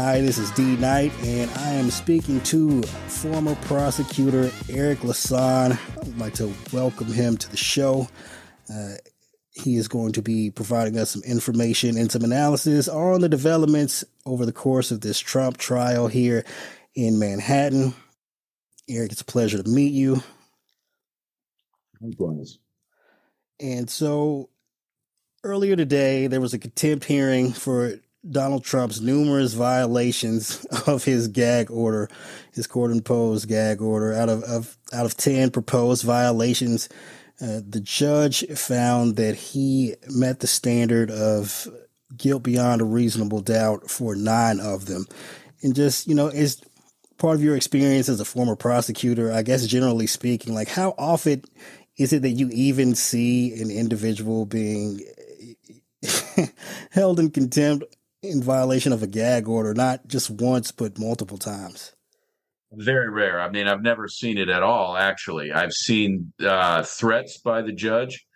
Hi, this is D Knight, and I am speaking to former prosecutor Eric Lisann. I'd like to welcome him to the show. Uh, he is going to be providing us some information and some analysis on the developments over the course of this Trump trial here in Manhattan. Eric, it's a pleasure to meet you. Likewise. And so earlier today, there was a contempt hearing for Donald Trump's numerous violations of his gag order, his court imposed gag order. Out of, of out of ten proposed violations, uh, the judge found that he met the standard of guilt beyond a reasonable doubt for nine of them. And just you know, is part of your experience as a former prosecutor, I guess generally speaking, like how often is it that you even see an individual being held in contempt in violation of a gag order, not just once, but multiple times? Very rare. I mean, I've never seen it at all, actually. I've seen uh, threats by the judge,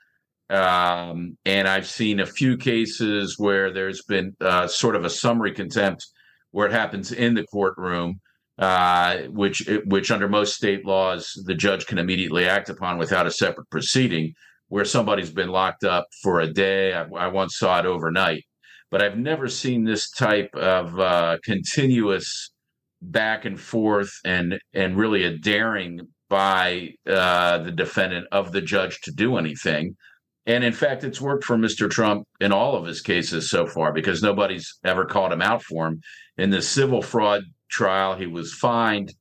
um, and I've seen a few cases where there's been uh, sort of a summary contempt where it happens in the courtroom. Uh, which which under most state laws the judge can immediately act upon without a separate proceeding. Where somebody's been locked up for a day, I, I once saw it overnight but I've never seen this type of uh, continuous back and forth and and really a daring by uh, the defendant of the judge to do anything. And in fact, it's worked for Mr. Trump in all of his cases so far because nobody's ever called him out for him. In the civil fraud trial, he was fined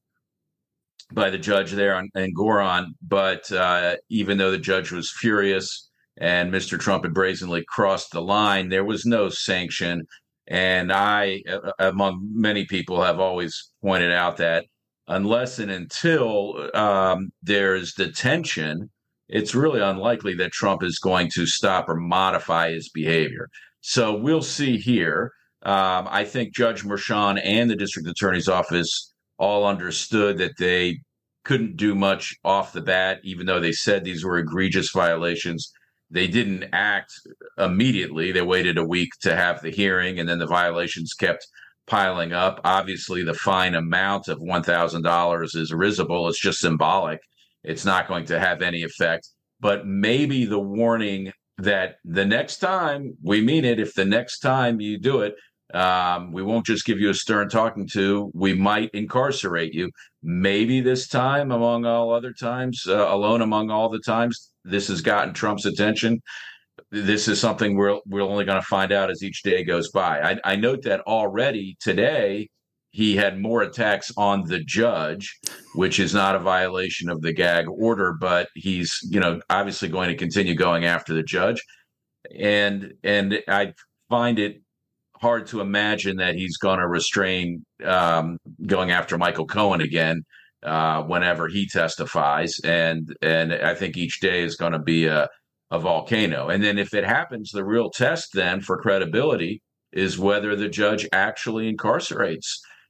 by the judge there on, Engoron, but uh, even though the judge was furious and Mr. Trump had brazenly crossed the line, there was no sanction. And I, among many people, have always pointed out that unless and until um, there's detention, it's really unlikely that Trump is going to stop or modify his behavior. So we'll see here. Um, I think Judge Merchan and the district attorney's office all understood that they couldn't do much off the bat, even though they said these were egregious violations they didn't act immediately. They waited a week to have the hearing, and then the violations kept piling up. Obviously, the fine amount of $1,000 is risible, it's just symbolic. It's not going to have any effect. But maybe the warning that the next time we mean it, if the next time you do it, um, we won't just give you a stern talking to. We might incarcerate you. Maybe this time, among all other times, uh, alone among all the times, this has gotten Trump's attention. This is something we're we're only going to find out as each day goes by. I, I note that already today he had more attacks on the judge, which is not a violation of the gag order, but he's you know obviously going to continue going after the judge, and and I find it hard to imagine that he's going to restrain um, going after Michael Cohen again uh, whenever he testifies, and and I think each day is going to be a a volcano. And then if it happens, the real test then for credibility is whether the judge actually incarcerates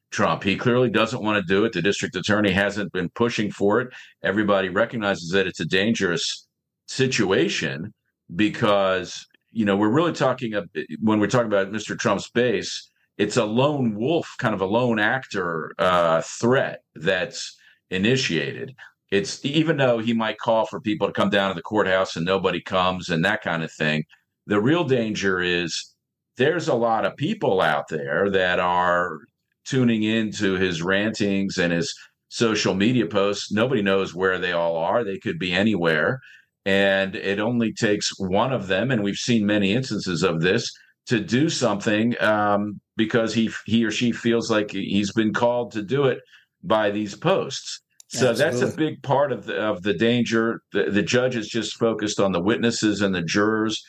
Trump. He clearly doesn't want to do it. The district attorney hasn't been pushing for it. Everybody recognizes that it's a dangerous situation because you know, we're really talking when we're talking about Mr. Trump's base, it's a lone wolf, kind of a lone actor uh, threat that's initiated. It's even though he might call for people to come down to the courthouse and nobody comes and that kind of thing. The real danger is there's a lot of people out there that are tuning into his rantings and his social media posts. Nobody knows where they all are. They could be anywhere and it only takes one of them, and we've seen many instances of this, to do something um, because he he or she feels like he's been called to do it by these posts. So Absolutely. that's a big part of the of the danger. The, the judge is just focused on the witnesses and the jurors,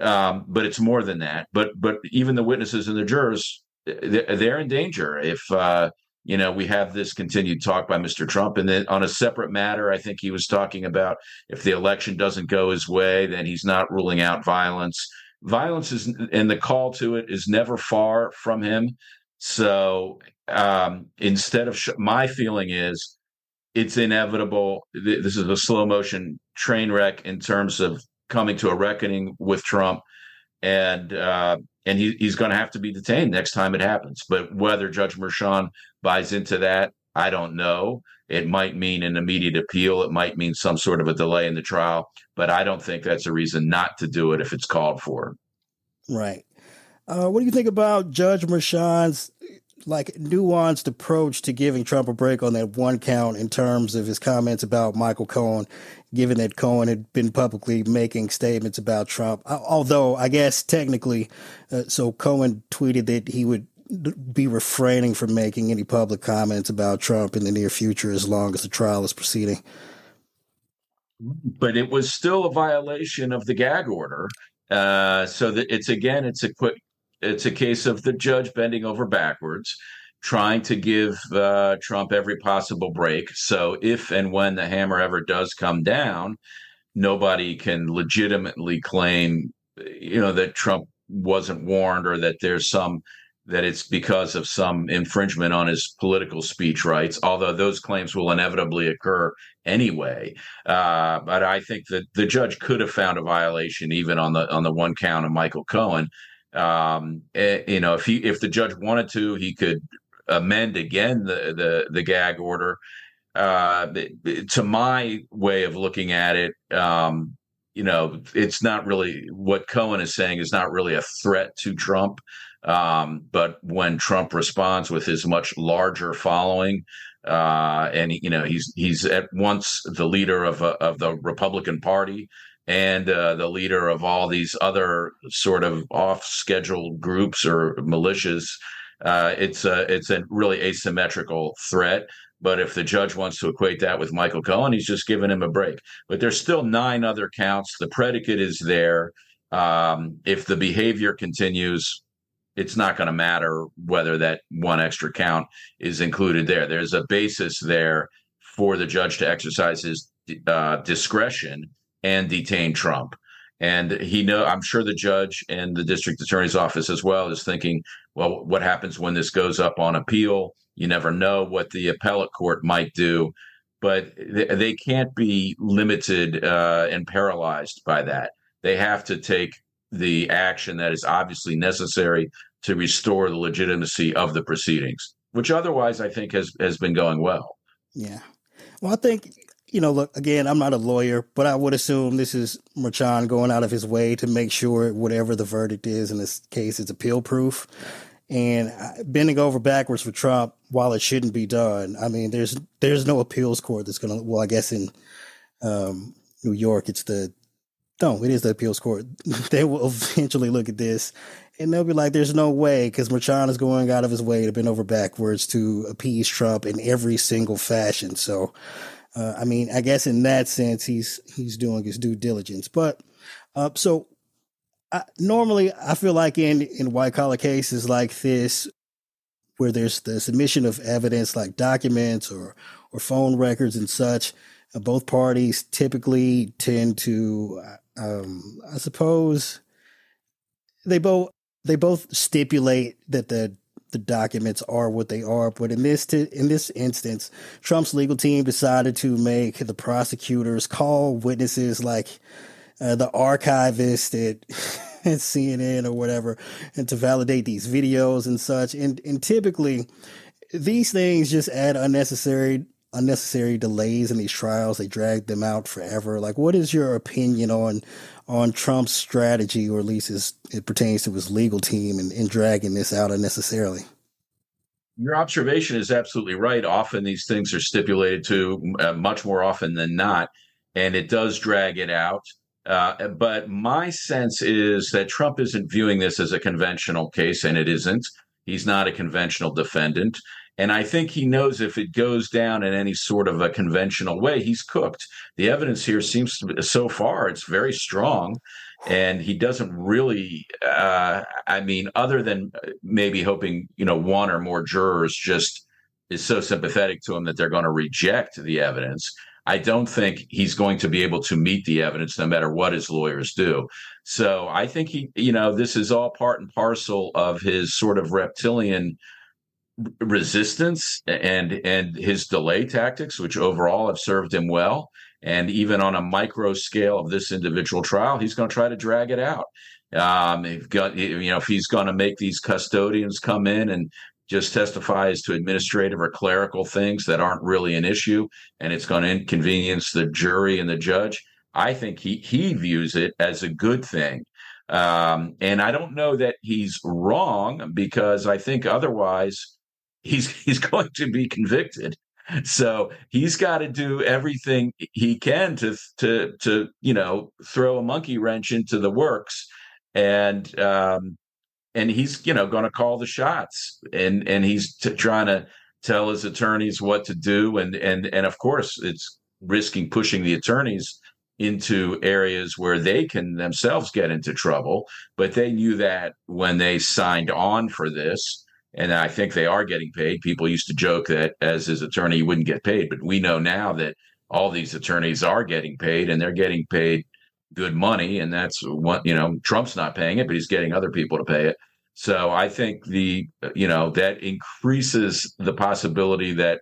um, but it's more than that. But but even the witnesses and the jurors, they're in danger if uh, you know, we have this continued talk by Mr. Trump. And then on a separate matter, I think he was talking about if the election doesn't go his way, then he's not ruling out violence. Violence is, and the call to it is never far from him. So um, instead of, sh- my feeling is it's inevitable. This is a slow motion train wreck in terms of coming to a reckoning with Trump. and uh, and he, he's going to have to be detained next time it happens. But whether Judge Merchan buys into that, I don't know. It might mean an immediate appeal. It might mean some sort of a delay in the trial, but I don't think that's a reason not to do it if it's called for. Right. Uh, what do you think about Judge Merchan's like nuanced approach to giving Trump a break on that one count in terms of his comments about Michael Cohen, given that Cohen had been publicly making statements about Trump. Although I guess technically, uh, so Cohen tweeted that he would be refraining from making any public comments about Trump in the near future as long as the trial is proceeding. But it was still a violation of the gag order. Uh, so that it's again, it's a quick it's a case of the judge bending over backwards, trying to give uh, Trump every possible break. So if and when the hammer ever does come down, nobody can legitimately claim, you know, that Trump wasn't warned or that there's some that it's because of some infringement on his political speech rights, although those claims will inevitably occur anyway. Uh, but I think that the judge could have found a violation even on the on the one count of Michael Cohen um, eh, you know, if he if the judge wanted to, he could amend again the the, the gag order. Uh, to my way of looking at it, um, you know, it's not really what Cohen is saying is not really a threat to Trump. Um, but when Trump responds with his much larger following, uh, and you know he's he's at once the leader of a, of the Republican Party and uh, the leader of all these other sort of off-scheduled groups or militias. Uh, it's a it's a really asymmetrical threat. But if the judge wants to equate that with Michael Cohen, he's just giving him a break. But there's still nine other counts. The predicate is there. Um, if the behavior continues, it's not going to matter whether that one extra count is included there. There's a basis there for the judge to exercise his uh, discretion and detain Trump. And he know I'm sure the judge and the district attorney's office as well is thinking, well, what happens when this goes up on appeal? You never know what the appellate court might do, but they can't be limited uh, and paralyzed by that. They have to take the action that is obviously necessary to restore the legitimacy of the proceedings, which otherwise I think has has been going well. Yeah. Well, I think you know, look, again, I'm not a lawyer, but I would assume this is Merchan going out of his way to make sure whatever the verdict is in this case is appeal proof. And uh, bending over backwards for Trump, while it shouldn't be done, I mean, there's there's no appeals court that's going to. Well, I guess in um, New York, it's the no, it is the appeals court. they will eventually look at this and they'll be like, "There's no way," because Merchan is going out of his way to bend over backwards to appease Trump in every single fashion. So uh, I mean, I guess in that sense, he's he's doing his due diligence. But uh, so I, normally, I feel like in in white collar cases like this, where there's the submission of evidence like documents or or phone records and such, uh, both parties typically tend to, uh, um, I suppose, they both they both stipulate that the the documents are what they are. But in this t- in this instance, Trump's legal team decided to make the prosecutors call witnesses like uh, the archivist at, at CNN or whatever, and to validate these videos and such. And and typically, these things just add unnecessary unnecessary delays in these trials. They drag them out forever. Like, what is your opinion on on Trump's strategy, or at least as it pertains to his legal team, and in dragging this out unnecessarily? Your observation is absolutely right. Often these things are stipulated to uh, much more often than not, and it does drag it out. Uh, but my sense is that Trump isn't viewing this as a conventional case, and it isn't. He's not a conventional defendant. And I think he knows if it goes down in any sort of a conventional way, he's cooked. The evidence here seems to be, so far, it's very strong. And he doesn't really, uh, I mean, other than maybe hoping, you know, one or more jurors just is so sympathetic to him that they're going to reject the evidence. I don't think he's going to be able to meet the evidence no matter what his lawyers do. So I think he, you know, this is all part and parcel of his sort of reptilian resistance and and his delay tactics, which overall have served him well. And even on a micro scale of this individual trial, he's going to try to drag it out. Um, if got, you know, if he's going to make these custodians come in and just testify as to administrative or clerical things that aren't really an issue, and it's going to inconvenience the jury and the judge. I think he he views it as a good thing. Um, and I don't know that he's wrong because I think otherwise he's he's going to be convicted. So he's got to do everything he can to to to you know throw a monkey wrench into the works, and um, and he's you know going to call the shots, and and he's t- trying to tell his attorneys what to do, and and and of course it's risking pushing the attorneys into areas where they can themselves get into trouble. But they knew that when they signed on for this. And I think they are getting paid. People used to joke that as his attorney, he wouldn't get paid. But we know now that all these attorneys are getting paid and they're getting paid good money. And that's what, you know, Trump's not paying it, but he's getting other people to pay it. So I think the, you know, that increases the possibility that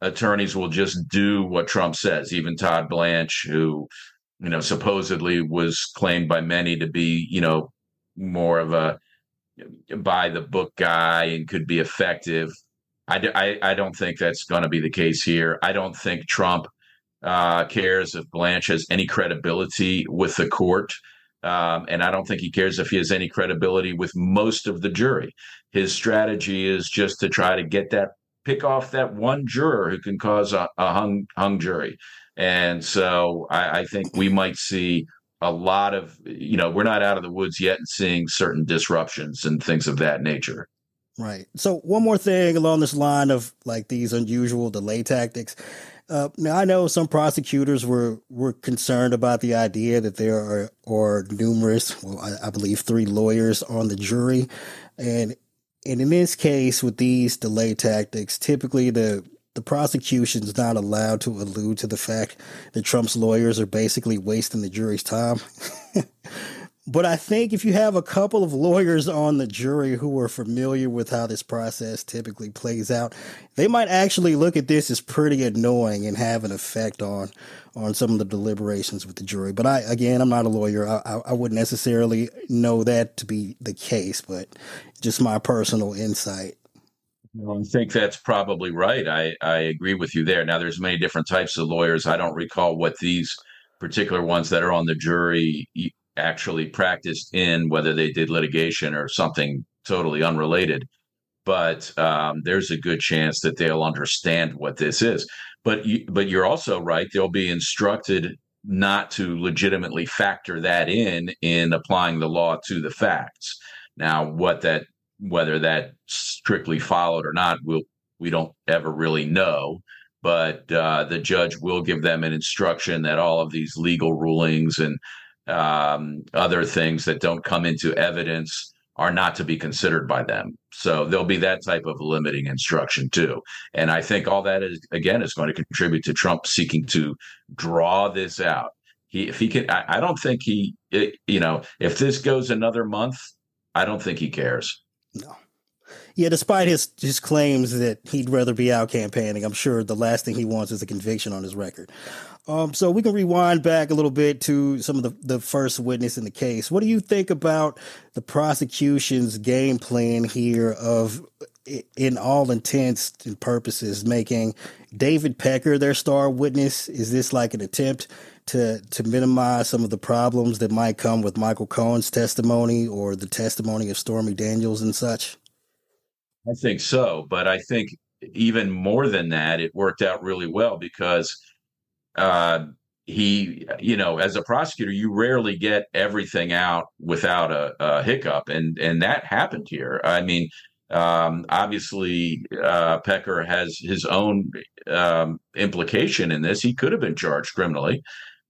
attorneys will just do what Trump says. Even Todd Blanche, who you know, supposedly was claimed by many to be, you know, more of a by the book guy and could be effective. I, I, I don't think that's going to be the case here. I don't think Trump uh, cares if Blanche has any credibility with the court. Um, and I don't think he cares if he has any credibility with most of the jury. His strategy is just to try to get that pick off that one juror who can cause a, a hung hung jury. And so I, I think we might see a lot of, you know, we're not out of the woods yet and seeing certain disruptions and things of that nature. Right. So one more thing along this line of like these unusual delay tactics. Uh, now I know some prosecutors were were concerned about the idea that there are are numerous, well, I, I believe three lawyers on the jury, and and in this case with these delay tactics, typically the the prosecution is not allowed to allude to the fact that Trump's lawyers are basically wasting the jury's time. but I think if you have a couple of lawyers on the jury who are familiar with how this process typically plays out, they might actually look at this as pretty annoying and have an effect on on some of the deliberations with the jury. But I, again, I'm not a lawyer. I, I wouldn't necessarily know that to be the case, but just my personal insight. I think that's probably right. I, I agree with you there. Now, there's many different types of lawyers. I don't recall what these particular ones that are on the jury actually practiced in, whether they did litigation or something totally unrelated. But um, there's a good chance that they'll understand what this is. But you, but you're also right. They'll be instructed not to legitimately factor that in in applying the law to the facts. Now, what that whether that strictly followed or not, we'll, we don't ever really know. But uh, the judge will give them an instruction that all of these legal rulings and um, other things that don't come into evidence are not to be considered by them. So there'll be that type of limiting instruction too. And I think all that is again is going to contribute to Trump seeking to draw this out. He, if he can, I, I don't think he, it, you know, if this goes another month, I don't think he cares. No. Yeah, despite his his claims that he'd rather be out campaigning, I'm sure the last thing he wants is a conviction on his record. Um, so we can rewind back a little bit to some of the, the first witness in the case. What do you think about the prosecution's game plan here of, in all intents and purposes, making David Pecker their star witness? Is this like an attempt to to minimize some of the problems that might come with Michael Cohen's testimony or the testimony of Stormy Daniels and such? I think so, but I think even more than that, it worked out really well because uh, he, you know, as a prosecutor, you rarely get everything out without a, a hiccup, and and that happened here. I mean, um, obviously, uh, Pecker has his own um, implication in this. He could have been charged criminally,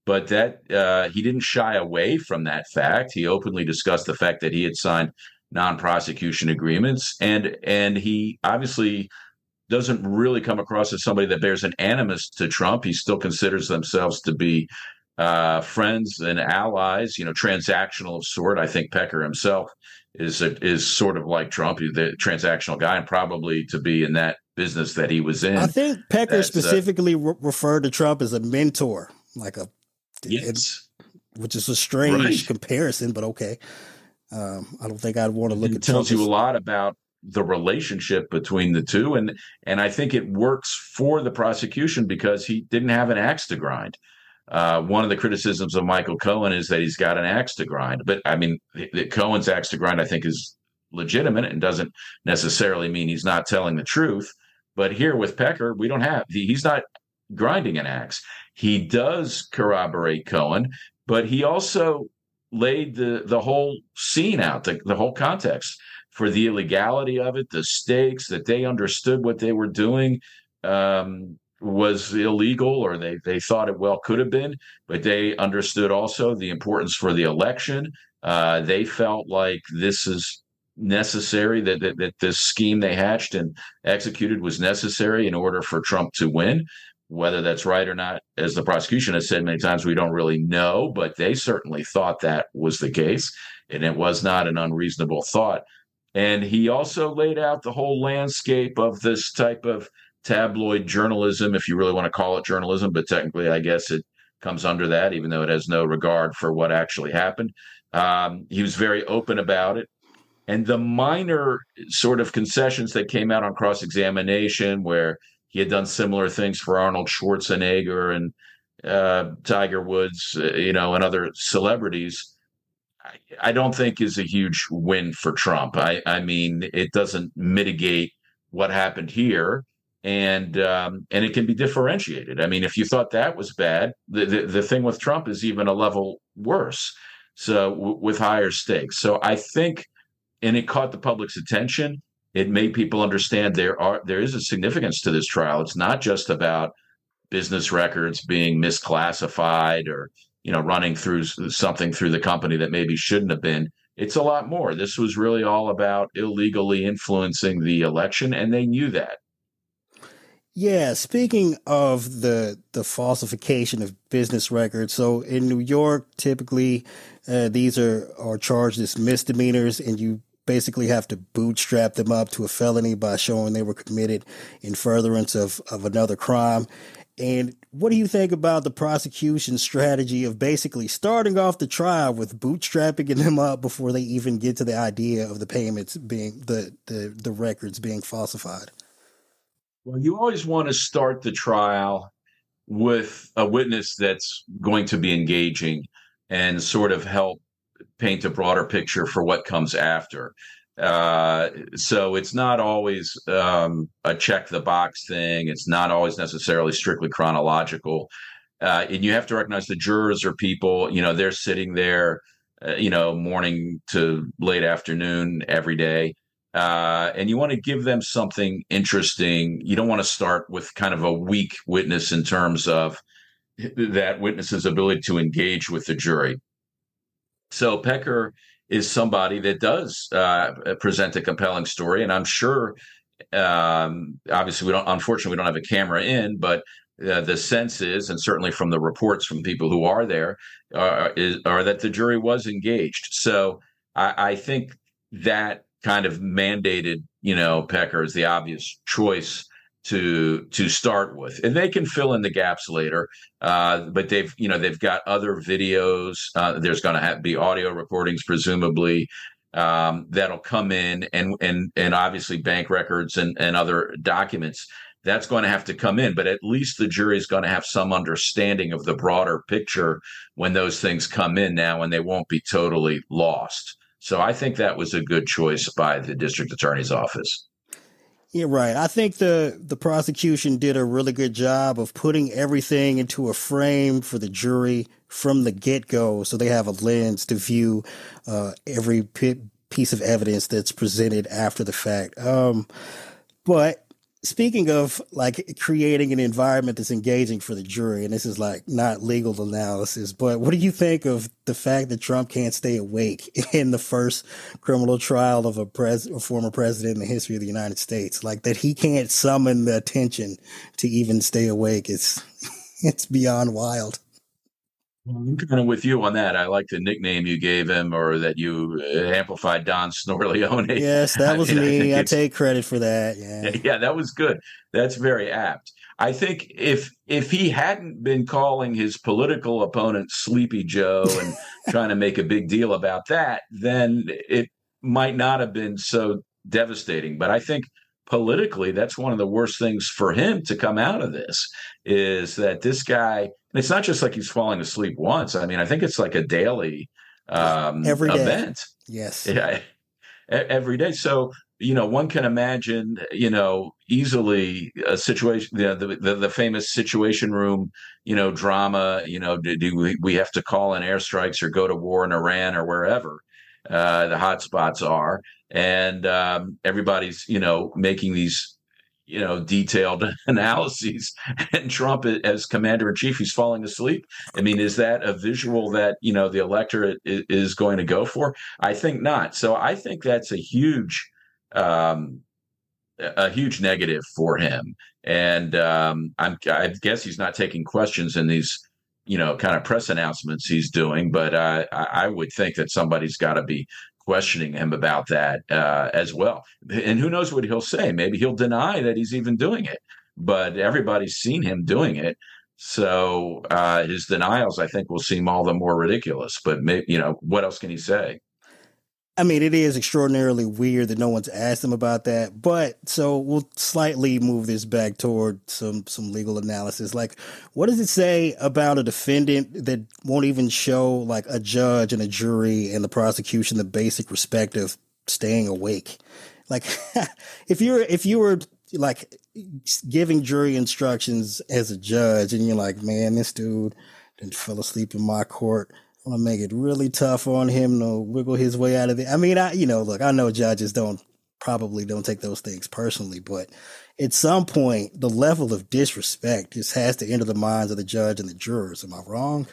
but that uh, he didn't shy away from that fact. He openly discussed the fact that he had signed non-prosecution agreements, and and he obviously doesn't really come across as somebody that bears an animus to Trump. He still considers themselves to be uh, friends and allies, you know, transactional of sort. I think Pecker himself is a, is sort of like Trump, the transactional guy, and probably to be in that business that he was in. I think Pecker uh, specifically uh, re- referred to Trump as a mentor like a yes, it, which is a strange right. comparison, but okay. Um, I don't think I'd want to look. It at tells you a lot about the relationship between the two, and and I think it works for the prosecution because he didn't have an axe to grind. Uh, one of the criticisms of Michael Cohen is that he's got an axe to grind, but I mean, Cohen's axe to grind, I think, is legitimate and doesn't necessarily mean he's not telling the truth. But here with Pecker, we don't have he's not grinding an axe. He does corroborate Cohen, but he also laid the the whole scene out, the, the whole context for the illegality of it, the stakes that they understood what they were doing um, was illegal, or they they thought it well could have been, but they understood also the importance for the election. Uh, they felt like this is necessary that, that that this scheme they hatched and executed was necessary in order for Trump to win. Whether that's right or not, as the prosecution has said many times, we don't really know, but they certainly thought that was the case. And it was not an unreasonable thought. And he also laid out the whole landscape of this type of tabloid journalism, if you really want to call it journalism, but technically, I guess it comes under that, even though it has no regard for what actually happened. Um, he was very open about it. And the minor sort of concessions that came out on cross examination, where he had done similar things for Arnold Schwarzenegger and uh, Tiger Woods, uh, you know, and other celebrities. I, I, don't think is a huge win for Trump. I, I mean, it doesn't mitigate what happened here, and um, and it can be differentiated. I mean, if you thought that was bad, the the, the thing with Trump is even a level worse. So w- with higher stakes. So I think, and it caught the public's attention it made people understand there are there is a significance to this trial. It's not just about business records being misclassified or you know running through something through the company that maybe shouldn't have been. It's a lot more. This was really all about illegally influencing the election, and they knew that. Yeah, speaking of the the falsification of business records, so in New York, typically uh, these are are charged as misdemeanors, and you basically have to bootstrap them up to a felony by showing they were committed in furtherance of, of another crime. And what do you think about the prosecution strategy of basically starting off the trial with bootstrapping them up before they even get to the idea of the payments being the, the, the records being falsified? Well, you always want to start the trial with a witness that's going to be engaging and sort of help paint a broader picture for what comes after. Uh, so it's not always um, a check the box thing. It's not always necessarily strictly chronological. Uh, and you have to recognize the jurors are people, you know, they're sitting there, uh, you know, morning to late afternoon every day. Uh, and you want to give them something interesting. You don't want to start with kind of a weak witness in terms of that witness's ability to engage with the jury. So Pecker is somebody that does uh, present a compelling story, and I'm sure. Um, obviously, we don't. Unfortunately, we don't have a camera in, but uh, the sense is, and certainly from the reports from people who are there, uh, is, are that the jury was engaged. So I, I think that kind of mandated, you know, Pecker is the obvious choice to to start with. And they can fill in the gaps later uh, but they've you know they've got other videos. Uh, there's going to have be audio recordings presumably um, that'll come in and and and obviously bank records and and other documents. That's going to have to come in but at least the jury is going to have some understanding of the broader picture when those things come in now and they won't be totally lost. So i think that was a good choice by the district attorney's office yeah, right. I think the the prosecution did a really good job of putting everything into a frame for the jury from the get go, so they have a lens to view uh, every piece of evidence that's presented after the fact. Um, but speaking of like creating an environment that's engaging for the jury, and this is like not legal analysis, but what do you think of the fact that Trump can't stay awake in the first criminal trial of a, pres- a former president in the history of the United States? Like that he can't summon the attention to even stay awake. It's it's beyond wild. I'm kind of with you on that. I like the nickname you gave him, or that you uh, amplified Don Snorleone. Yes, that was I mean, me. I, I take credit for that. Yeah, yeah, that was good. That's very apt. I think if if he hadn't been calling his political opponent Sleepy Joe and trying to make a big deal about that, then it might not have been so devastating. But I think politically, that's one of the worst things for him to come out of this is that this guy, and it's not just like he's falling asleep once. I mean, I think it's like a daily um, every day. event. Yes. Yeah, every day. So you know, one can imagine, you know, easily a situation, the, the, the famous situation room, you know, drama, you know, do, do we, we have to call in airstrikes or go to war in Iran or wherever uh, the hotspots are. And um, everybody's, you know, making these, you know, detailed analyses. And Trump, as commander in chief, he's falling asleep. I mean, is that a visual that, you know, the electorate is going to go for? I think not. So I think that's a huge um, a huge negative for him. And um, I guess he's not taking questions in these, you know, kind of press announcements he's doing. But uh, I would think that somebody's got to be questioning him about that uh, as well. And who knows what he'll say? Maybe he'll deny that he's even doing it. But everybody's seen him doing it. So uh, his denials, I think, will seem all the more ridiculous. But may, you know, what else can he say? I mean, it is extraordinarily weird that no one's asked him about that. But so we'll slightly move this back toward some some legal analysis. Like, what does it say about a defendant that won't even show like a judge and a jury and the prosecution the basic respect of staying awake? Like, if you're if you were like giving jury instructions as a judge and you're like, man, this dude didn't fell asleep in my court I want to make it really tough on him to wiggle his way out of it. I mean, I you know, look, I know judges don't probably don't take those things personally, but at some point, the level of disrespect just has to enter the minds of the judge and the jurors. Am I wrong?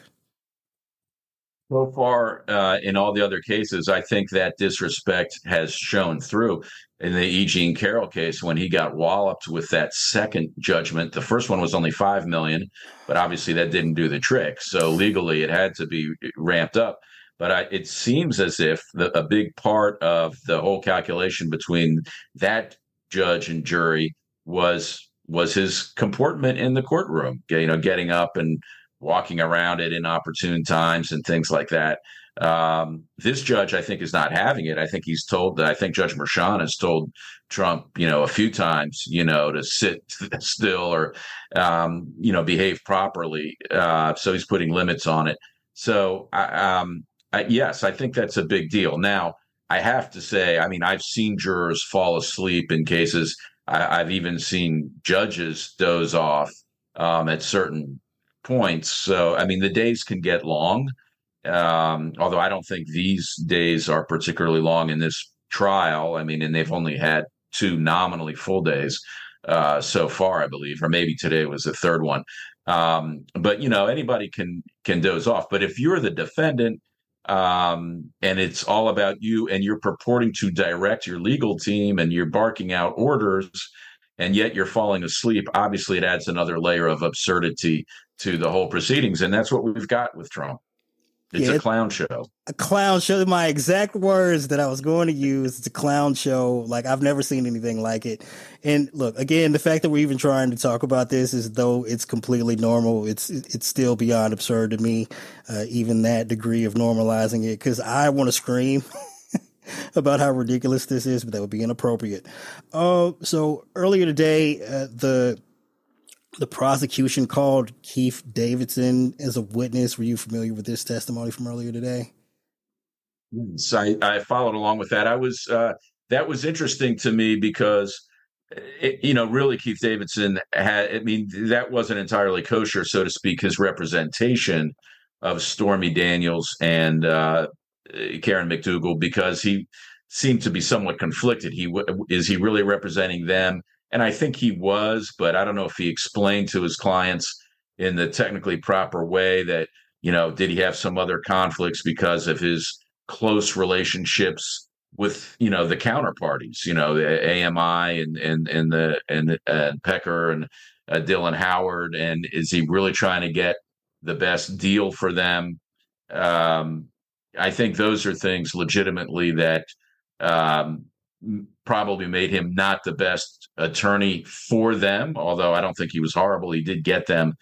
So far, uh, in all the other cases, I think that disrespect has shown through in the E. Jean Carroll case when he got walloped with that second judgment. The first one was only five million, but obviously that didn't do the trick. So legally, it had to be ramped up. But I, it seems as if the, a big part of the whole calculation between that judge and jury was was his comportment in the courtroom. You know, getting up and walking around at inopportune times and things like that. Um, this judge, I think, is not having it. I think he's told that. I think Judge Merchan has told Trump, you know, a few times, you know, to sit still or, um, you know, behave properly. Uh, so he's putting limits on it. So, um, I, yes, I think that's a big deal. Now, I have to say, I mean, I've seen jurors fall asleep in cases. I, have even seen judges doze off um, at certain points. So, I mean, the days can get long. Um, although I don't think these days are particularly long in this trial. I mean, and they've only had two nominally full days uh, so far, I believe, or maybe today was the third one. Um, but you know, anybody can can doze off. But if you're the defendant um, and it's all about you, and you're purporting to direct your legal team, and you're barking out orders, and yet you're falling asleep, obviously it adds another layer of absurdity to the whole proceedings, and that's what we've got with Trump. It's yeah, a clown show. A clown show. My exact words that I was going to use. It's a clown show. Like I've never seen anything like it. And look, again, the fact that we're even trying to talk about this is though it's completely normal. It's it's still beyond absurd to me. Uh, even that degree of normalizing it, because I want to scream. about how ridiculous this is, but that would be inappropriate. Uh, so earlier today, uh, the the prosecution called Keith Davidson as a witness. Were you familiar with this testimony from earlier today? So I, I followed along with that. I was uh, that was interesting to me because it, you know really Keith Davidson had. I mean that wasn't entirely kosher, so to speak. His representation of Stormy Daniels and uh, Karen McDougal because he seemed to be somewhat conflicted. He is he really representing them? And I think he was, but I don't know if he explained to his clients in the technically proper way that, you know, did he have some other conflicts because of his close relationships with, you know, the counterparties, you know, the AMI and and and the and, and Pecker and uh, Dylan Howard, and is he really trying to get the best deal for them? Um, I think those are things legitimately that um, probably made him not the best attorney for them. Although I don't think he was horrible, he did get them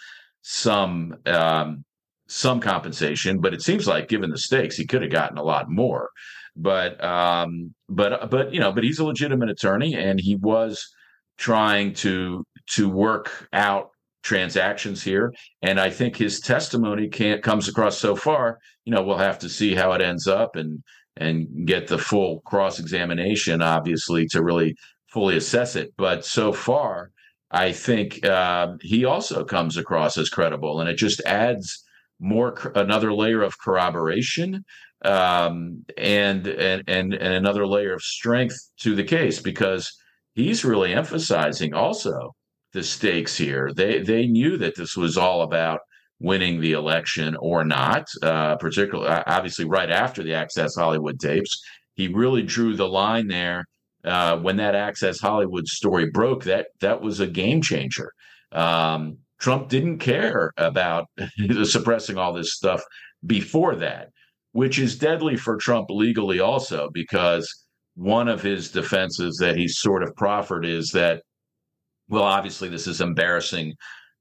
some um, some compensation. But it seems like, given the stakes, he could have gotten a lot more. But um, but but you know, but he's a legitimate attorney, and he was trying to to work out transactions here. And I think his testimony can't comes across so far. You know, we'll have to see how it ends up and and get the full cross examination, obviously, to really fully assess it. But so far, I think uh, he also comes across as credible, and it just adds more another layer of corroboration um, and, and and and another layer of strength to the case because he's really emphasizing also the stakes here. They they knew that this was all about winning the election or not, uh, particularly obviously right after the Access Hollywood tapes. He really drew the line there uh, when that Access Hollywood story broke. That that was a game changer. Um, Trump didn't care about suppressing all this stuff before that, which is deadly for Trump legally also because one of his defenses that he's sort of proffered is that well obviously this is embarrassing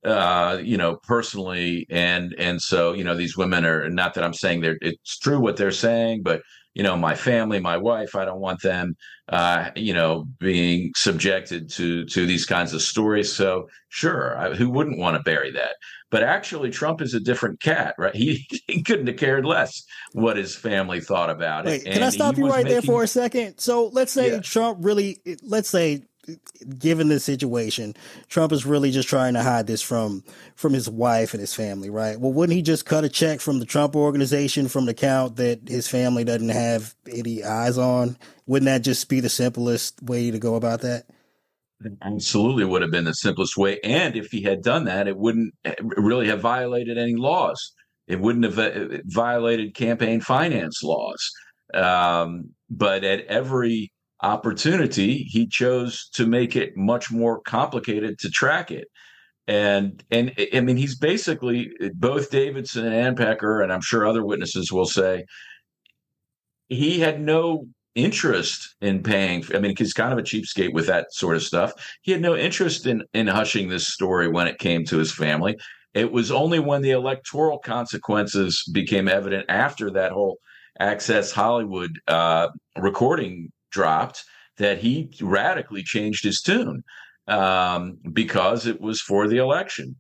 uh, you know, personally, and and so you know, these women are not that I'm saying they're it's true what they're saying, but you know, my family, my wife, I don't want them, uh, you know, being subjected to to these kinds of stories. So sure, I, who wouldn't want to bury that? But actually, Trump is a different cat, right? He he couldn't have cared less what his family thought about Wait, it. Can I stop you right making, there for a second? So let's say yeah. Trump really, let's say given this situation, Trump is really just trying to hide this from from his wife and his family, right? Well, wouldn't he just cut a check from the Trump organization from an account that his family doesn't have any eyes on? Wouldn't that just be the simplest way to go about that? Absolutely would have been the simplest way. And if he had done that, it wouldn't really have violated any laws. It wouldn't have uh, violated campaign finance laws. Um, but at every opportunity, he chose to make it much more complicated to track it. And and I mean, he's basically both Davidson and Pecker, and I'm sure other witnesses will say he had no interest in paying. I mean, he's kind of a cheapskate with that sort of stuff. He had no interest in in hushing this story when it came to his family. It was only when the electoral consequences became evident after that whole Access Hollywood uh, recording dropped that he radically changed his tune um, because it was for the election.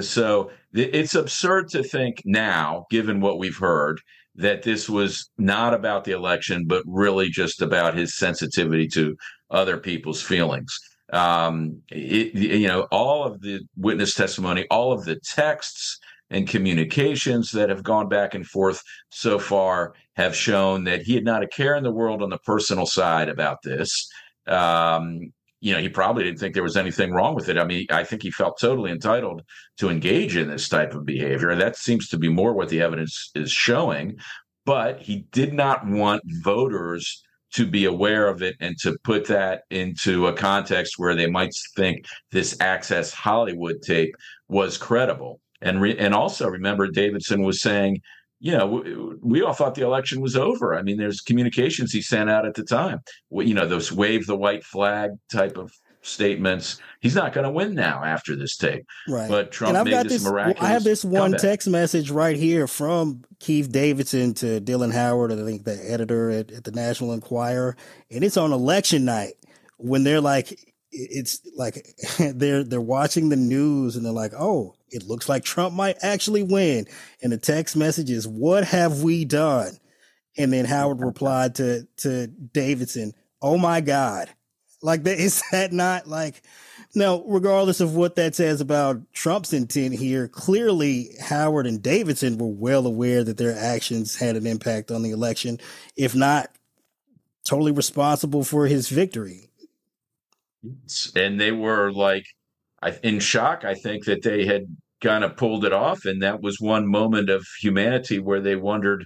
So it's absurd to think now, given what we've heard, that this was not about the election, but really just about his sensitivity to other people's feelings. Um, it, you know, all of the witness testimony, all of the texts and communications that have gone back and forth so far have shown that he had not a care in the world on the personal side about this. Um, you know, he probably didn't think there was anything wrong with it. I mean, I think he felt totally entitled to engage in this type of behavior. And that seems to be more what the evidence is showing. But he did not want voters to be aware of it and to put that into a context where they might think this Access Hollywood tape was credible. And re- and also remember, Davidson was saying, you know, we, all thought the election was over. I mean, there's communications he sent out at the time. You know, those wave the white flag type of statements. He's not going to win now after this tape. Right. But Trump made this, this miraculous. I have this one comeback. text message right here from Keith Davidson to Dylan Howard, I think the editor at, at the National Enquirer, and it's on election night when they're like, it's like they're they're watching the news and they're like, oh, it looks like Trump might actually win. And the text message is, What have we done? And then Howard replied to to Davidson, Oh my God. Like that is that not like now, regardless of what that says about Trump's intent here, clearly Howard and Davidson were well aware that their actions had an impact on the election, if not totally responsible for his victory. And they were like in shock, I think, that they had kind of pulled it off. And that was one moment of humanity where they wondered,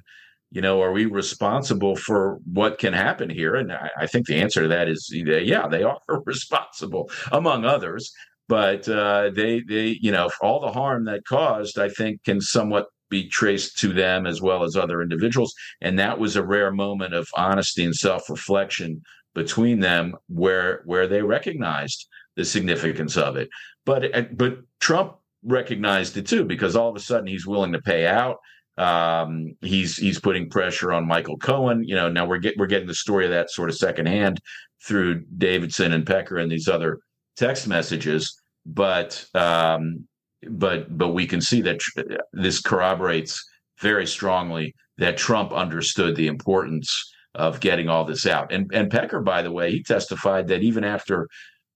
you know, are we responsible for what can happen here? And I, I think the answer to that is, yeah, they are responsible, among others. But uh, they, they, you know, all the harm that caused, I think, can somewhat be traced to them as well as other individuals. And that was a rare moment of honesty and self reflection between them where where they recognized the significance of it. But uh, but Trump recognized it too because all of a sudden he's willing to pay out. Um, he's he's putting pressure on Michael Cohen. You know, now we're get, we're getting the story of that sort of secondhand through Davidson and Pecker and these other text messages. But um, but but we can see that tr- this corroborates very strongly that Trump understood the importance of getting all this out. And and Pecker, by the way, he testified that even after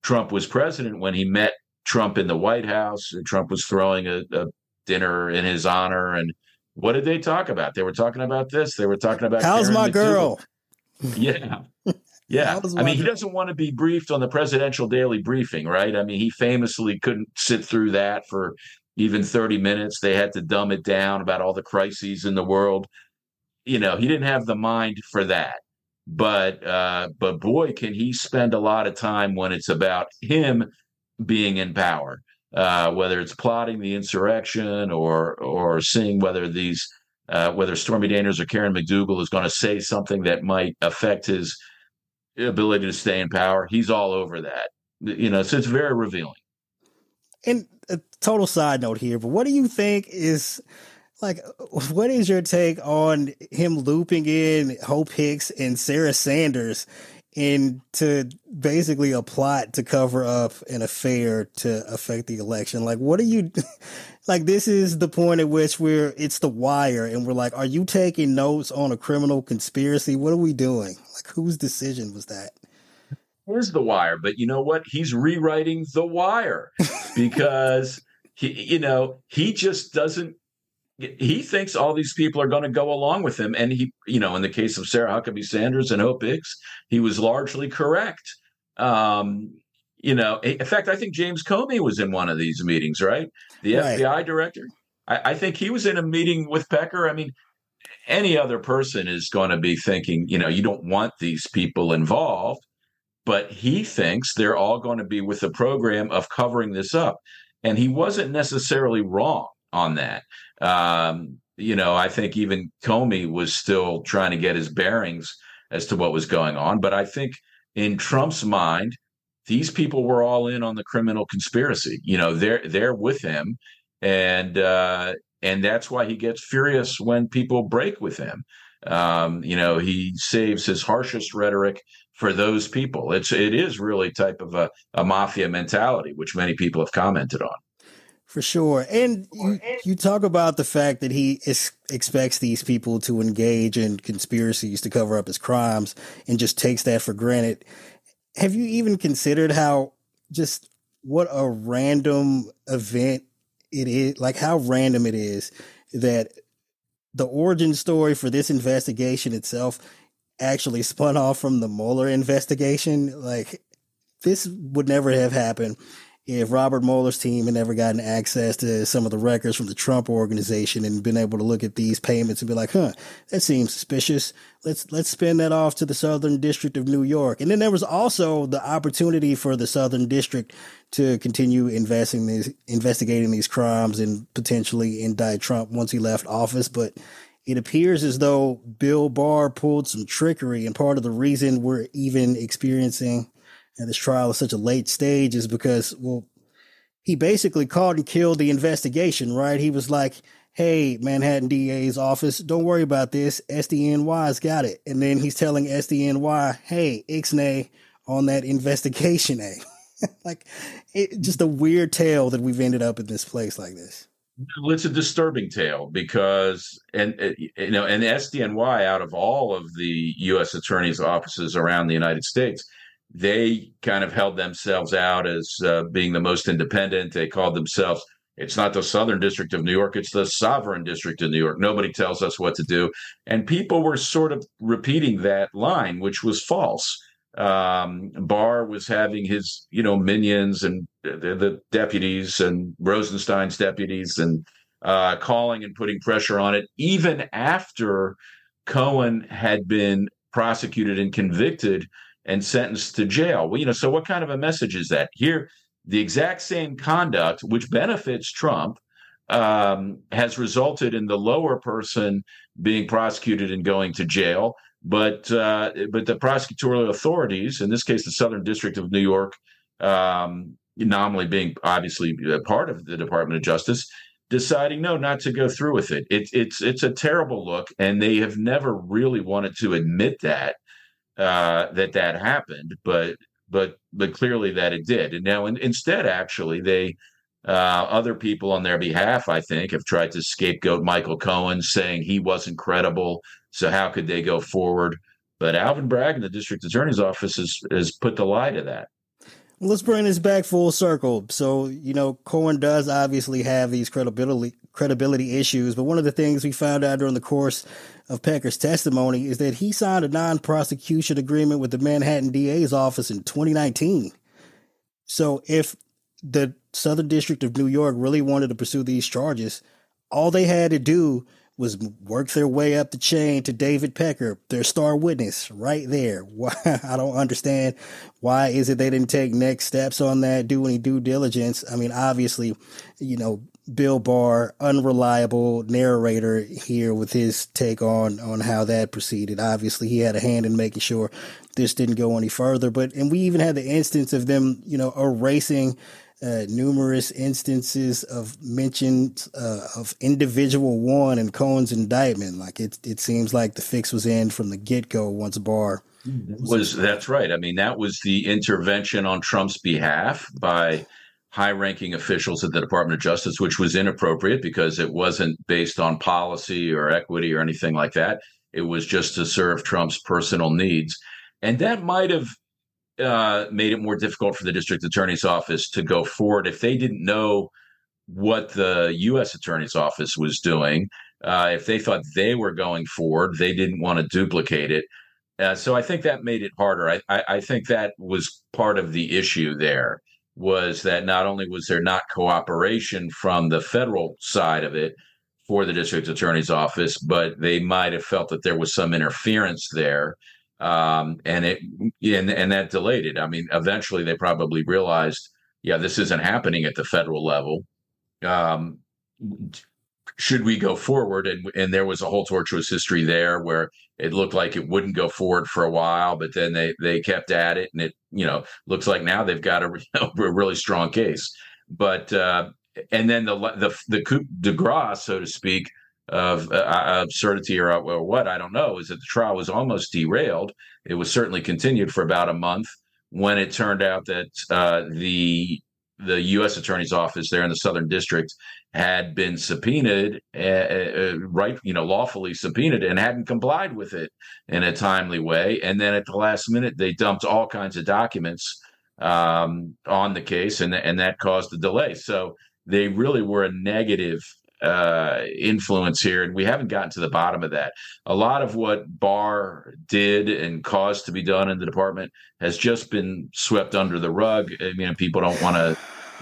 Trump was president, when he met Trump in the White House, Trump was throwing a, a dinner in his honor. And what did they talk about? They were talking about this. They were talking about how's Karen my girl? Yeah. Yeah. I mean, he doesn't want to be briefed on the presidential daily briefing, right? I mean, he famously couldn't sit through that for even 30 minutes. They had to dumb it down about all the crises in the world. You know, he didn't have the mind for that. But uh, but boy, can he spend a lot of time when it's about him being in power, uh, whether it's plotting the insurrection or or seeing whether these uh, whether Stormy Daniels or Karen McDougal is going to say something that might affect his ability to stay in power. He's all over that. You know, so it's very revealing. And a total side note here, but what do you think is like what is your take on him looping in Hope Hicks and Sarah Sanders into basically a plot to cover up an affair to affect the election? Like what are you like this is the point at which we're it's the wire and we're like, are you taking notes on a criminal conspiracy? What are we doing? Like whose decision was that? Here's the wire, but you know what? He's rewriting the wire because he, you know, he just doesn't. He thinks all these people are going to go along with him, and he, you know, in the case of Sarah Huckabee Sanders and Hope Hicks, he was largely correct. Um, you know, in fact, I think James Comey was in one of these meetings, right? The right. FBI director. I, I think he was in a meeting with Pecker. I mean, any other person is going to be thinking, you know, you don't want these people involved, but he thinks they're all going to be with the program of covering this up. And he wasn't necessarily wrong on that. Um, you know, I think even Comey was still trying to get his bearings as to what was going on. But I think in Trump's mind, these people were all in on the criminal conspiracy. You know, they're they're with him, and uh, and that's why he gets furious when people break with him. Um, you know, he saves his harshest rhetoric for those people. It's it is really type of a, a mafia mentality, which many people have commented on. For sure, and you, you talk about the fact that he is, expects these people to engage in conspiracies to cover up his crimes, and just takes that for granted. Have you even considered how just what a random event it is like how random it is that the origin story for this investigation itself actually spun off from the Mueller investigation. Like this would never have happened if Robert Mueller's team had never gotten access to some of the records from the Trump organization and been able to look at these payments and be like, huh, that seems suspicious. Let's let's spin that off to the Southern District of New York. And then there was also the opportunity for the Southern District to continue investing these investigating these crimes and potentially indict Trump once he left office. But it appears as though Bill Barr pulled some trickery, and part of the reason we're even experiencing and this trial is such a late stage is because, well, he basically called and killed the investigation, right? He was like, hey, Manhattan DA's office, don't worry about this. SDNY's got it. And then he's telling SDNY, hey, Ixnay on that investigation, A. like, it, just a weird tale that we've ended up in this place like this. Well, it's a disturbing tale because, and uh, you know, and SDNY, out of all of the U.S. attorneys' offices around the United States, they kind of held themselves out as uh, being the most independent. They called themselves, it's not the Southern District of New York, it's the Sovereign District of New York. Nobody tells us what to do. And people were sort of repeating that line, which was false. Um, Barr was having his, you know, minions and the, the deputies and Rosenstein's deputies and uh, calling and putting pressure on it, even after Cohen had been prosecuted and convicted and sentenced to jail. Well, you know, so what kind of a message is that? Here, the exact same conduct, which benefits Trump, um, has resulted in the lower person being prosecuted and going to jail. But uh, but the prosecutorial authorities, in this case, the Southern District of New York, um, nominally being obviously a part of the Department of Justice, deciding no, not to go through with it. it it's it's a terrible look, and they have never really wanted to admit that uh, that that happened, but but but clearly that it did. And now in, instead, actually, they uh, other people on their behalf, I think, have tried to scapegoat Michael Cohen, saying he wasn't credible. So how could they go forward? But Alvin Bragg in the district attorney's office has, has put the lie to that. Let's bring this back full circle. So, you know, Cohen does obviously have these credibility credibility issues, but one of the things we found out during the course of Pecker's testimony is that he signed a non-prosecution agreement with the Manhattan DA's office in 2019. So, if the Southern District of New York really wanted to pursue these charges, all they had to do was work their way up the chain to David Pecker, their star witness, right there. Why I don't understand why is it they didn't take next steps on that, do any due diligence. I mean, obviously, you know, Bill Barr, unreliable narrator here with his take on on how that proceeded. Obviously, he had a hand in making sure this didn't go any further. But and we even had the instance of them, you know, erasing uh, numerous instances of mentions uh, of individual one in Cohen's indictment. Like it, it seems like the fix was in from the get go once Barr was. That's right. I mean, that was the intervention on Trump's behalf by high-ranking officials at the Department of Justice, which was inappropriate because it wasn't based on policy or equity or anything like that. It was just to serve Trump's personal needs, and that might have uh, made it more difficult for the district attorney's office to go forward if they didn't know what the U.S. attorney's office was doing. Uh, if they thought they were going forward, they didn't want to duplicate it. Uh, so I think that made it harder. I, I, I, think that was part of the issue there was that not only was there not cooperation from the federal side of it for the district attorney's office, but they might have felt that there was some interference there um, and it and and that delayed it. I mean, eventually they probably realized, yeah, this isn't happening at the federal level. Um, should we go forward? And and there was a whole tortuous history there where it looked like it wouldn't go forward for a while, but then they they kept at it, and it you know looks like now they've got a, a really strong case. But uh, and then the the the coup de grace, so to speak, of uh, absurdity or, or what I don't know is that the trial was almost derailed. It was certainly continued for about a month when it turned out that uh, the the U.S. Attorney's Office there in the Southern District had been subpoenaed, uh, uh, right, you know, lawfully subpoenaed, and hadn't complied with it in a timely way. And then at the last minute, they dumped all kinds of documents um, on the case, and and that caused the delay. So they really were a negative uh, influence here, and we haven't gotten to the bottom of that. A lot of what Barr did and caused to be done in the department has just been swept under the rug. I mean, people don't want to,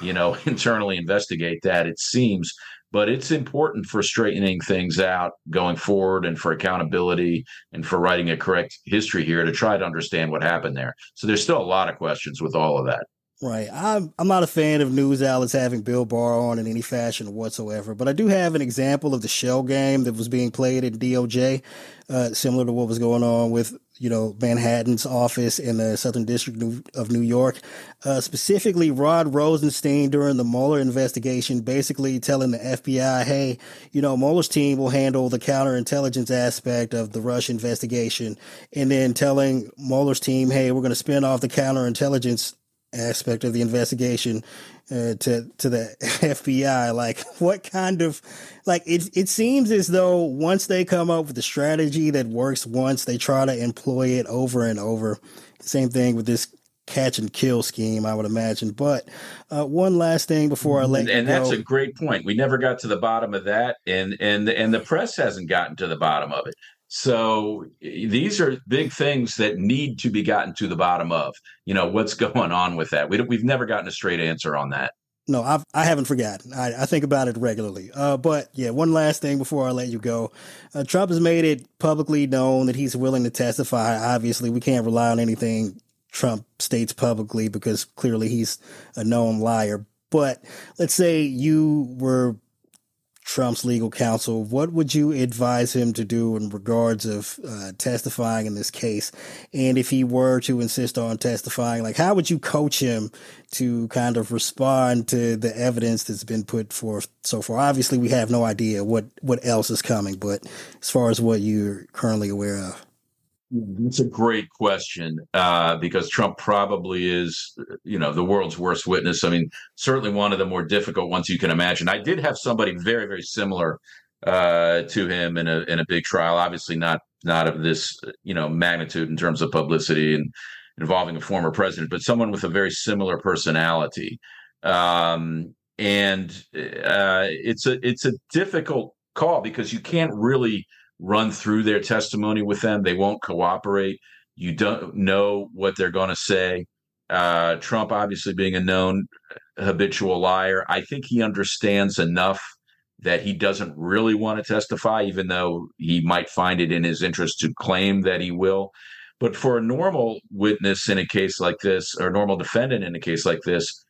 you know, internally investigate that. It seems, but it's important for straightening things out going forward, and for accountability, and for writing a correct history here to try to understand what happened there. So there's still a lot of questions with all of that. Right. I'm I'm not a fan of news outlets having Bill Barr on in any fashion whatsoever, but I do have an example of the shell game that was being played at DOJ, uh, similar to what was going on with you know Manhattan's office in the Southern District of New York. Uh, specifically, Rod Rosenstein during the Mueller investigation, basically telling the FBI, "Hey, you know Mueller's team will handle the counterintelligence aspect of the Russia investigation," and then telling Mueller's team, "Hey, we're going to spin off the counterintelligence." Aspect of the investigation uh, to to the FBI. Like, what kind of like it? It seems as though once they come up with a strategy that works once, they try to employ it over and over. Same thing with this catch and kill scheme, I would imagine. But uh, one last thing before I let and that's a great point. We never got to the bottom of that, and and and the press hasn't gotten to the bottom of it. So these are big things that need to be gotten to the bottom of. You know what's going on with that. We we've never gotten a straight answer on that. No, I've, I haven't forgotten. I, I think about it regularly. Uh, but yeah, one last thing before I let you go. Uh, Trump has made it publicly known that he's willing to testify. Obviously, we can't rely on anything Trump states publicly because clearly he's a known liar. But let's say you were Trump's legal counsel, what would you advise him to do in regards of uh, testifying in this case? And if he were to insist on testifying, like how would you coach him to kind of respond to the evidence that's been put forth so far? Obviously, we have no idea what what else is coming, but as far as what you're currently aware of. It's a great question uh, because Trump probably is, you know, the world's worst witness. I mean, certainly one of the more difficult ones you can imagine. I did have somebody very, very similar uh, to him in a in a big trial. Obviously, not not of this, you know, magnitude in terms of publicity and involving a former president, but someone with a very similar personality. Um, and uh, it's a it's a difficult call because you can't really run through their testimony with them. They won't cooperate. You don't know what they're going to say. Uh, Trump, obviously being a known habitual liar, I think he understands enough that he doesn't really want to testify, even though he might find it in his interest to claim that he will. But for a normal witness in a case like this, or a normal defendant in a case like this,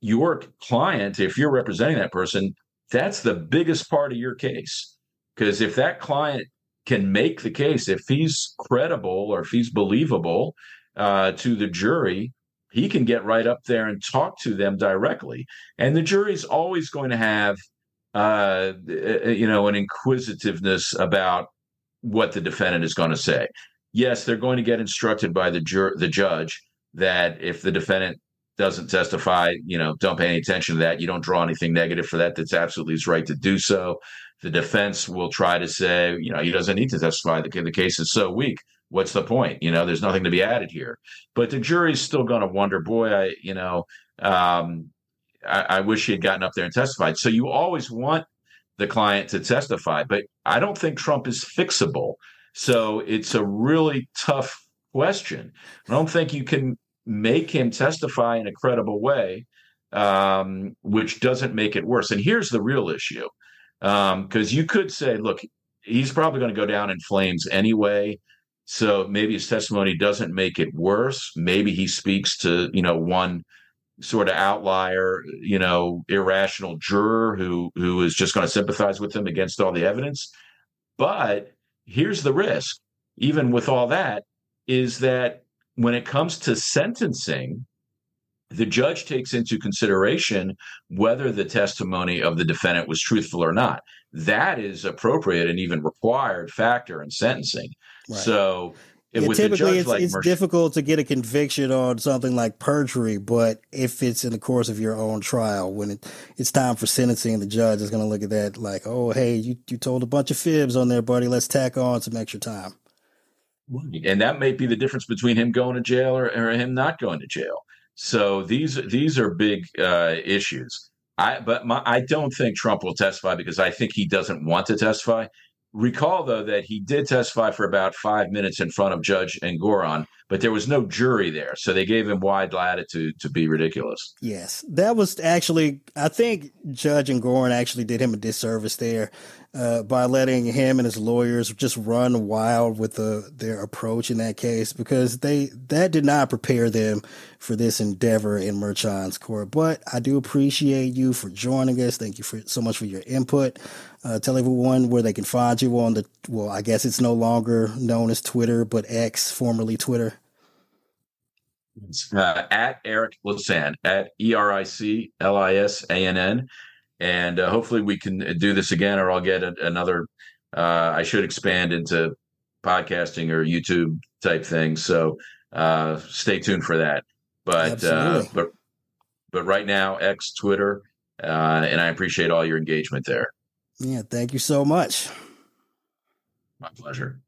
your client, if you're representing that person, that's the biggest part of your case. Because if that client can make the case, if he's credible or if he's believable uh, to the jury, he can get right up there and talk to them directly. And the jury's always going to have, uh, uh you know, an inquisitiveness about what the defendant is going to say. Yes, they're going to get instructed by the jur- the judge that if the defendant doesn't testify, you know, don't pay any attention to that. You don't draw anything negative for that. That's absolutely his right to do so. The defense will try to say, you know, he doesn't need to testify. The, the case is so weak. What's the point? You know, there's nothing to be added here. But the jury's still going to wonder, boy, I, you know, um, I, I wish he had gotten up there and testified. So you always want the client to testify, but I don't think Trump is fixable. So it's a really tough question. I don't think you can make him testify in a credible way, um, which doesn't make it worse. And here's the real issue because um, you could say, look, he's probably going to go down in flames anyway. So maybe his testimony doesn't make it worse. Maybe he speaks to, you know, one sort of outlier, you know, irrational juror who who is just going to sympathize with him against all the evidence. But here's the risk, even with all that, is that when it comes to sentencing, the judge takes into consideration whether the testimony of the defendant was truthful or not. That is appropriate and even required factor in sentencing. Right. So yeah, typically it's, like it's difficult to get a conviction on something like perjury, but if it's in the course of your own trial, when it, it's time for sentencing, the judge is going to look at that like, oh, hey, you, you told a bunch of fibs on there, buddy. Let's tack on some extra time. And that may be the difference between him going to jail or, or him not going to jail. So these these are big uh, issues. I but my, I don't think Trump will testify because I think he doesn't want to testify. Recall though that he did testify for about five minutes in front of Judge Engoron, but there was no jury there, so they gave him wide latitude to be ridiculous. Yes, that was actually. I think Judge Engoron actually did him a disservice there uh, by letting him and his lawyers just run wild with the, their approach in that case because they that did not prepare them for this endeavor in Merchan's court. But I do appreciate you for joining us. Thank you for so much for your input. Uh, tell everyone where they can find you on the well, I guess it's no longer known as Twitter, but X, formerly Twitter. Uh, at Eric Lisann at E R I C L I S A N N and uh, hopefully we can do this again, or I'll get a, another. Uh, I should expand into podcasting or YouTube type things. So uh, stay tuned for that. But uh, but but right now, X, Twitter, uh, and I appreciate all your engagement there. Yeah, thank you so much. My pleasure.